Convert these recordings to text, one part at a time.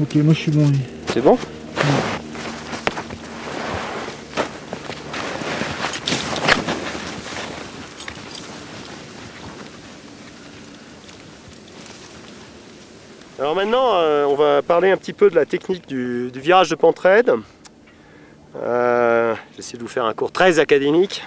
Ok, moi je suis bon. oui. C'est bon? Alors maintenant, euh, on va parler un petit peu de la technique du, du virage de pentraide. Euh, J'essaie de vous faire un cours très académique.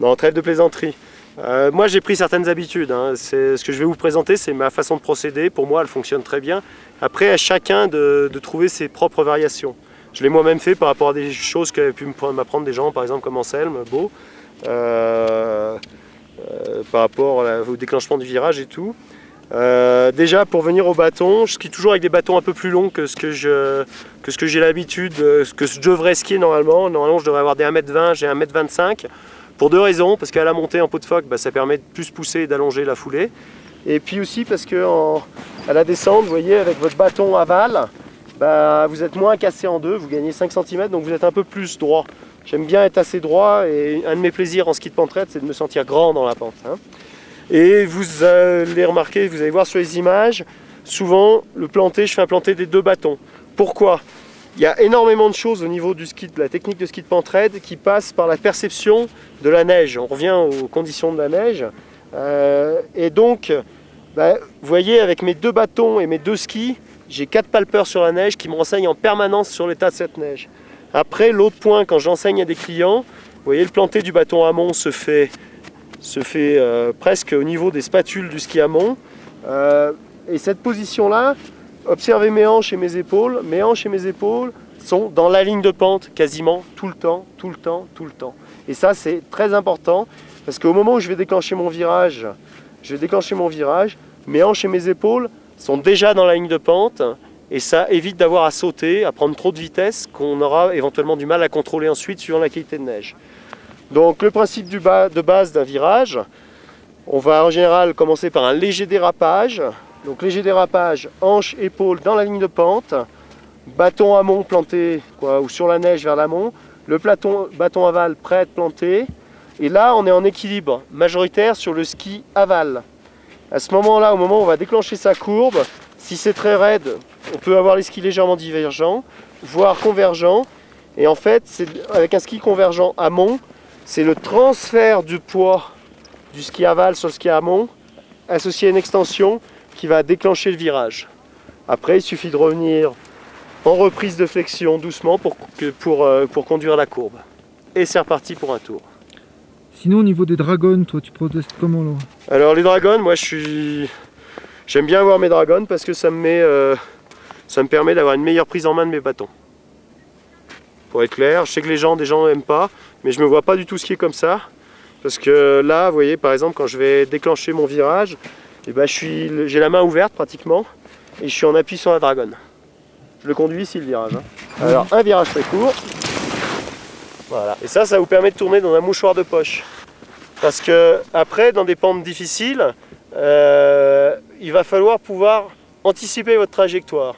Non, trêve de plaisanterie. Euh, moi, j'ai pris certaines habitudes. hein. Ce que je vais vous présenter, c'est ma façon de procéder. Pour moi, elle fonctionne très bien. Après, à chacun de, trouver ses propres variations. Je l'ai moi-même fait par rapport à des choses qu'avaient pu m'apprendre des gens, par exemple comme Anselme, Beau, euh, euh, par rapport au déclenchement du virage et tout. Déjà, pour venir au bâton, je skie toujours avec des bâtons un peu plus longs que ce que je que ce que j'ai l'habitude, que je devrais skier normalement. Normalement, je devrais avoir des 1m20, j'ai 1m25. Pour deux raisons, parce qu'à la montée en pot de phoque, bah, ça permet de plus pousser et d'allonger la foulée. Et puis aussi parce que en- à la descente, vous voyez, avec votre bâton aval, bah, vous êtes moins cassé en deux, vous gagnez 5 cm, donc vous êtes un peu plus droit. J'aime bien être assez droit et un de mes plaisirs en ski de pentraide, c'est de me sentir grand dans la pente. hein. Et vous allez remarquer, vous allez voir sur les images, souvent le planté, je fais un planté des deux bâtons. Pourquoi? Il y a énormément de choses au niveau du ski, de la technique de ski de pentraide qui passe par la perception de la neige. On revient aux conditions de la neige. Euh, et donc, bah, vous voyez, avec mes deux bâtons et mes deux skis, j'ai quatre palpeurs sur la neige qui me renseignent en permanence sur l'état de cette neige. Après, l'autre point, quand j'enseigne à des clients, vous voyez, le planté du bâton amont se fait, se fait euh, presque au niveau des spatules du ski amont. Euh, et cette position-là, observez mes hanches et mes épaules. Mes hanches et mes épaules sont dans la ligne de pente quasiment tout le temps, tout le temps, tout le temps. Et ça, c'est très important parce qu'au moment où je vais déclencher mon virage, je vais déclencher mon virage, mes hanches et mes épaules sont déjà dans la ligne de pente et ça évite d'avoir à sauter, à prendre trop de vitesse qu'on aura éventuellement du mal à contrôler ensuite suivant la qualité de neige. Donc le principe de base d'un virage, on va en général commencer par un léger dérapage. Donc léger dérapage, hanche, épaule dans la ligne de pente, bâton amont planté ou sur la neige vers l'amont, le platon, bâton aval prêt à être planté. Et là, on est en équilibre majoritaire sur le ski aval. À ce moment-là, au moment où on va déclencher sa courbe, si c'est très raide, on peut avoir les skis légèrement divergents, voire convergents. Et en fait, avec un ski convergent amont, c'est le transfert du poids du ski aval sur le ski amont associé à une extension qui va déclencher le virage. Après, il suffit de revenir en reprise de flexion doucement pour, que- pour, euh, pour conduire la courbe. Et c'est reparti pour un tour. Sinon, au niveau des dragons, toi, tu protestes comment là Alors les dragons, moi je suis... J'aime bien avoir mes dragons parce que ça me met... euh, ça me permet d'avoir une meilleure prise en main de mes bâtons. Pour être clair, je sais que les gens, des gens n'aiment pas, mais je me vois pas du tout skier comme ça. Parce que là, vous voyez, par exemple, quand je vais déclencher mon virage, eh ben, j'ai la main ouverte pratiquement et je suis en appui sur la dragonne. Je le conduis ici le virage. hein. Alors un virage très court. Voilà. Et ça, ça vous permet de tourner dans un mouchoir de poche. Parce que après, dans des pentes difficiles, euh, il va falloir pouvoir anticiper votre trajectoire.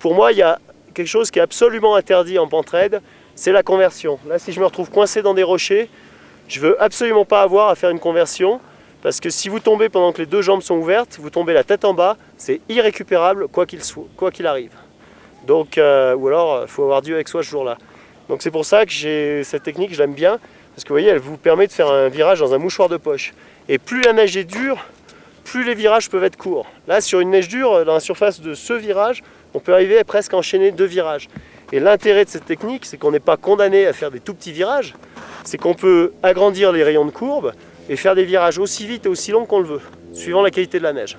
Pour moi, il y a quelque chose qui est absolument interdit en pente raide, c'est la conversion. Là, si je me retrouve coincé dans des rochers, je veux absolument pas avoir à faire une conversion, parce que si vous tombez pendant que les deux jambes sont ouvertes, vous tombez la tête en bas, c'est irrécupérable quoi qu'il arrive. Donc, euh, ou alors, il faut avoir Dieu avec soi ce jour-là. Donc c'est pour ça que j'ai cette technique, je l'aime bien, parce que vous voyez, elle vous permet de faire un virage dans un mouchoir de poche. Et plus la neige est dure, plus les virages peuvent être courts. Là, sur une neige dure, dans la surface de ce virage, on peut arriver à presque enchaîner deux virages. Et l'intérêt de cette technique, c'est qu'on n'est pas condamné à faire des tout petits virages, c'est qu'on peut agrandir les rayons de courbe et faire des virages aussi vite et aussi longs qu'on le veut, suivant la qualité de la neige.